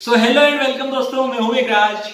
So hello and welcome दोस्तों, मैं हूँ राज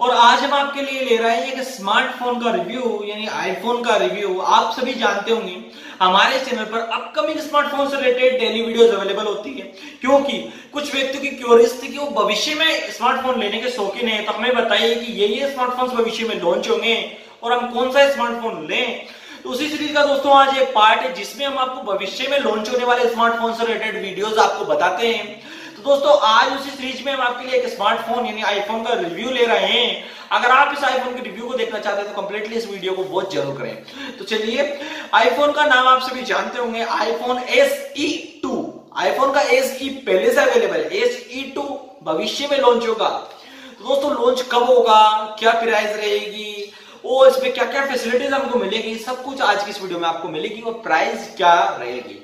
और आज हम आपके लिए ले रहे हैं एक स्मार्टफ़ोन का रिव्यू यानी आईफोन का रिव्यू आप सभी जानते होंगे, हमारे चैनल पर अपकमिंग स्मार्टफ़ोन से रिलेटेड डेली वीडियोस अवेलेबल होती है। क्योंकि कुछ व्यक्तियों की क्यूरियस थी कि वो भविष्य में स्मार्टफ़ोन लेने के शौकीन है तो हमें बताइए कि ये ये स्मार्टफ़ोन भविष्य में लॉन्च होंगे और हम कौन सा स्मार्टफ़ोन लें। तो उसी सीरीज़ का दोस्तों, आज एक पार्ट है, जिसमें हम आपको भविष्य में लॉन्च होने वाले स्मार्टफ़ोन से रिलेटेड वीडियोस आपको बताते हैं। दोस्तों, आज उसी सीरीज़ में हम आपके लिए एक स्मार्टफ़ोन यानी आईफोन का रिव्यू ले रहे हैं। अगर आप इस आईफोन के रिव्यू को देखना चाहते हैं तो कंप्लीटली इस वीडियो को वॉच ज़रूर करें। तो चलिए आईफोन का नाम आप सभी जानते होंगे iPhone S E two iPhone का एस ई e पहले से अवेलेबल है। एस ई टू भविष्य में लॉन्च होगा। तो दोस्तों लॉन्च कब होगा? क्या प्राइस रहेगी? और इसमें क्या क्या फैसिलिटीज़ हमको मिलेगी? सब कुछ आज की इस वीडियो में आपको मिलेगी और प्राइस क्या रहेगी?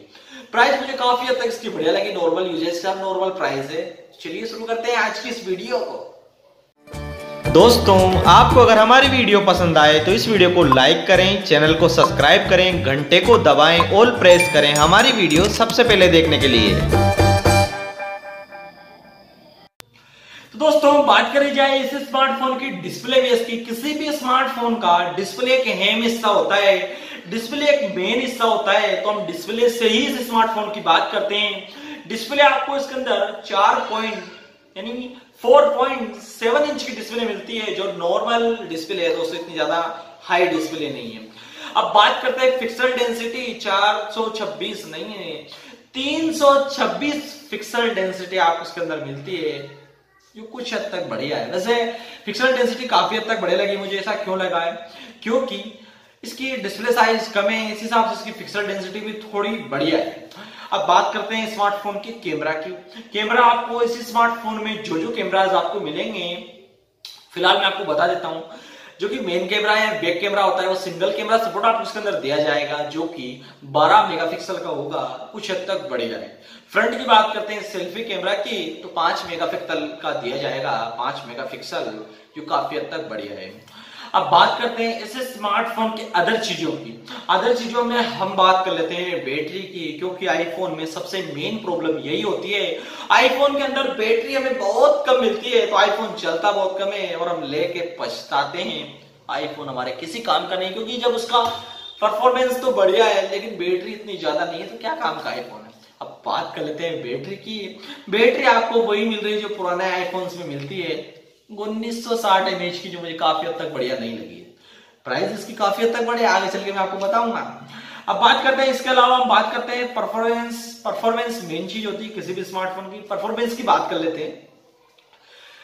प्राइस मुझे काफ़ी हद तक इसकी बढ़िया लगी नॉर्मल यूजेज का नॉर्मल प्राइस है चलिए शुरू करते हैं आज की इस वीडियो को। दोस्तों, आपको अगर हमारी वीडियो पसंद आए तो इस वीडियो को लाइक करें चैनल को सब्सक्राइब करें, घंटे को दबाएँ ऑल प्रेस करें हमारी वीडियो सबसे पहले देखने के लिए। तो हम बात करी जाए इस स्मार्टफ़ोन की डिस्प्ले बेस की। किसी भी स्मार्टफ़ोन का डिस्प्ले एक अहम हिस्सा होता है। डिस्प्ले एक मेन हिस्सा होता है। तो हम डिस्प्ले से ही इस स्मार्टफ़ोन की बात करते हैं। डिस्प्ले आपको इसके अंदर चार पॉइंट यानी 4.7 इंच की डिस्प्ले मिलती है, जो नॉर्मल डिस्प्ले है। दोस्तों, इतनी ज़्यादा हाई डिस्प्ले नहीं है। अब बात करते हैं पिक्सल डेंसिटी 426 नहीं है। 326 पिक्सल डेंसिटी आपको इसके अंदर मिलती है। जो कुछ हद तक बढ़िया है। वैसे पिक्सल डेंसिटी काफ़ी हद तक बढ़िया लगी, मुझे ऐसा क्यों लगा है? क्योंकि इसकी डिस्प्ले साइज़ कम है, इस हिसाब से इसकी पिक्सल डेंसिटी भी थोड़ी बढ़िया है। अब बात करते हैं स्मार्टफ़ोन की कैमरा की। कैमरा आपको इसी स्मार्टफ़ोन में जो जो कैमराज आपको मिलेंगे, फ़िलहाल मैं आपको बता देता हूँ। जो कि मेन कैमरा है बैक कैमरा होता है, वो सिंगल कैमरा सपोर्ट आपको इसके अंदर दिया जाएगा, जो कि 12 मेगापिक्सल का होगा, कुछ हद तक जाए। फ्रंट की बात करते हैं सेल्फी कैमरा की तो 5 मेगापिक्सल का दिया जाएगा 5 मेगापिक्सल जो काफ़ी हद तक बढ़िया है अब बात करते हैं इस स्मार्टफ़ोन के अदर चीज़ों की। अदर चीज़ों में हम बात कर लेते हैं बैटरी की, क्योंकि आईफोन में सबसे मेन प्रॉब्लम यही होती है। आईफोन के अंदर बैटरी हमें बहुत कम मिलती है तो आईफोन चलता बहुत कम है और हम लेके पछताते हैं। आईफोन हमारे किसी काम का नहीं, क्योंकि जब उसका परफॉर्मेंस तो बढ़िया है, लेकिन बैटरी इतनी ज़्यादा नहीं है तो क्या काम का आईफोन है? अब बात कर लेते हैं बैटरी की। बैटरी आपको वही मिल रही है जो पुराने आईफोन्स में मिलती है। उन्नीस सौ साठ एमएच की जो मुझे काफ़ी हद तक बढ़िया नहीं लगी प्राइस इसकी काफ़ी हद तक बढ़िया आगे चल के मैं आपको बताऊँगा। अब बात करते हैं इसके अलावा, हम बात करते हैं परफॉर्मेंस परफॉर्मेंस मेन चीज़ होती है किसी भी स्मार्टफ़ोन की। परफॉर्मेंस की बात कर लेते हैं।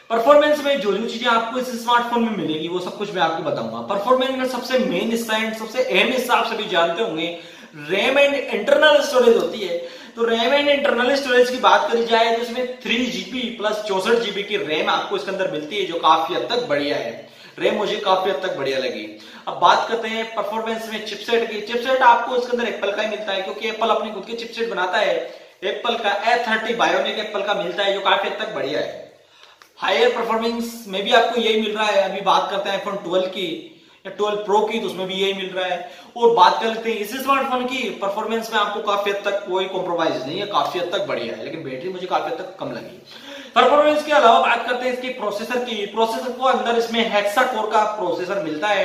परफॉर्मेंस में जो जो चीज़ें आपको इस स्मार्टफ़ोन में मिलेगी, वो सब कुछ मैं आपको बताऊँगा। परफॉर्मेंस में सबसे मेन एंड सबसे अहम हिस्सा आप सभी जानते होंगे। रैम एंड इंटरनल स्टोरेज होती है। तो रैम एंड इंटरनल स्टोरेज की बात करी जाए तो इसमें थ्री जीबी प्लस चौसठ जीबी की रैम आपको इसके अंदर मिलती है, जो काफ़ी हद तक बढ़िया है। रैम मुझे काफ़ी हद तक बढ़िया लगी। अब बात करते हैं परफॉर्मेंस में चिपसेट की। चिपसेट आपको इसके अंदर एप्पल का ही मिलता है, क्योंकि एप्पल अपनी खुद के चिपसेट बनाता है। एप्पल का ए थर्टी बायोनिक एप्पल का मिलता है, जो काफ़ी हद तक बढ़िया है। हायर परफॉर्मेंस में भी आपको यही मिल रहा है। अभी बात करते हैं आईफोन ट्वेल्व की। ट्वेल्व प्रो की तो उसमें भी यही मिल रहा है। और बात कर लेते हैं इस स्मार्टफ़ोन की परफॉर्मेंस में आपको काफ़ी हद तक कोई कॉम्प्रोमाइज नहीं है, काफ़ी हद तक बढ़िया है, लेकिन बैटरी मुझे काफ़ी हद तक कम लगी। परफॉर्मेंस के अलावा बात करते हैं इसकी प्रोसेसर की। प्रोसेसर को अंदर इसमें हेक्सा कोर का प्रोसेसर मिलता है।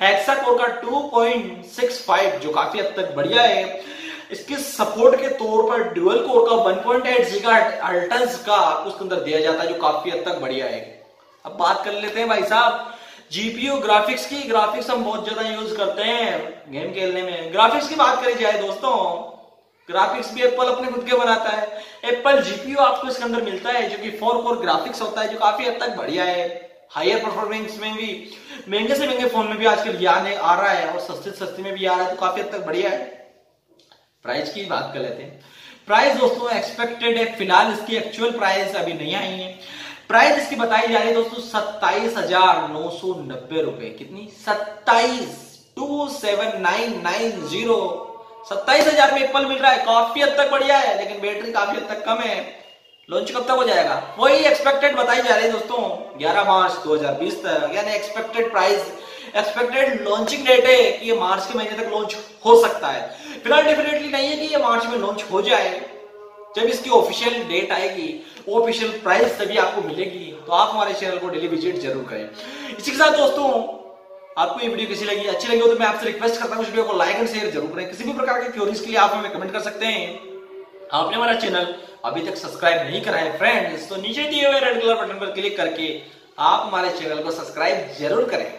हेक्सा कोर का 2.65 जो काफ़ी हद तक बढ़िया है। इसके सपोर्ट के तौर पर ड्यूअल कोर का 1.8 जीगाहर्ट्ज अल्टस का उसके अंदर दिया जाता है, जो काफ़ी हद तक बढ़िया है। अब बात कर लेते हैं भाई साहब जीपीयू ग्राफिक्स की ग्राफिक्स हम बहुत ज़्यादा यूज़ करते हैं गेम खेलने में। ग्राफिक्स की बात करी जाए दोस्तों ग्राफिक्स भी एप्पल अपने खुद के बनाता है। एप्पल जीपीयू आपको इसके अंदर मिलता है, जो कि फोर कोर ग्राफिक्स होता है, जो काफ़ी हद तक बढ़िया है। हायर परफॉर्मेंस में भी, महँगे से महँगे फ़ोन में भी आजकल ज्ञान आ रहा है और सस्ते सस्ते में भी आ रहा है तो काफ़ी हद तक बढ़िया है। प्राइस की बात कर लेते हैं। प्राइस दोस्तों एक्सपेक्टेड है, फ़िलहाल इसकी एक्चुअल प्राइस अभी नहीं आई है। प्राइस इसकी बताई जा रही है दोस्तों, सत्ताईस हज़ार नौ सौ नब्बे रुपए। कितनी? सत्ताईस, two seven nine nine zero. सत्ताईस हज़ार में एप्पल मिल रहा है, काफ़ी हद तक बढ़िया है, लेकिन बैटरी काफ़ी हद तक कम है। लॉन्च कब तक हो जाएगा? वही एक्सपेक्टेड बताई जा रही है दोस्तों 11 मार्च 2020 तक। यानी expected price expected launching date है कि ये मार्च के महीने तक लॉन्च हो सकता है। फ़िलहाल डेफिनेटली नहीं है कि ये मार्च में लॉन्च हो जाए। जब इसकी ऑफिशियल डेट आएगी ऑफिशियल प्राइस तभी आपको मिलेगी। तो आप हमारे चैनल को डेली विज़िट ज़रूर करें। इसी के साथ दोस्तों आपको ये वीडियो कैसी लगी? अच्छी लगी हो तो मैं आपसे रिक्वेस्ट करता हूँ वीडियो को लाइक एंड शेयर ज़रूर करें। किसी भी प्रकार की थ्योरीज के लिए आप हमें कमेंट कर सकते हैं। आपने हमारा चैनल अभी तक सब्सक्राइब नहीं करा है फ्रेंड्स तो नीचे दिए हुए रेड कलर बटन पर क्लिक करके आप हमारे चैनल को सब्सक्राइब ज़रूर करें।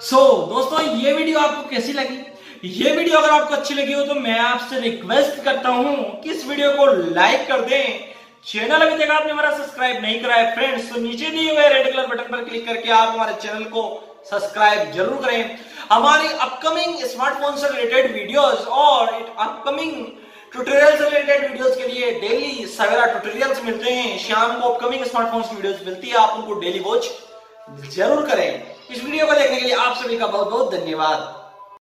सो so, दोस्तों ये वीडियो आपको कैसी लगी? ये वीडियो अगर आपको अच्छी लगी हो तो मैं आपसे रिक्वेस्ट करता हूँ कि इस वीडियो को लाइक कर दें। चैनल अभी तक आपने हमारा सब्सक्राइब नहीं करा है फ्रेंड्स तो नीचे दिए हुए रेड कलर बटन पर क्लिक करके आप हमारे चैनल को सब्सक्राइब ज़रूर करें। हमारी अपकमिंग स्मार्टफ़ोन से रिलेटेड वीडियोस और अपकमिंग ट्यूटोरियल से रिलेटेड वीडियोस के लिए डेली सवेरा ट्यूटोरियल्स मिलते हैं। शाम को अपकमिंग स्मार्टफ़ोन की वीडियोस मिलती है, आप उनको डेली वॉच ज़रूर करें। इस वीडियो को देखने के लिए आप सभी का बहुत बहुत धन्यवाद।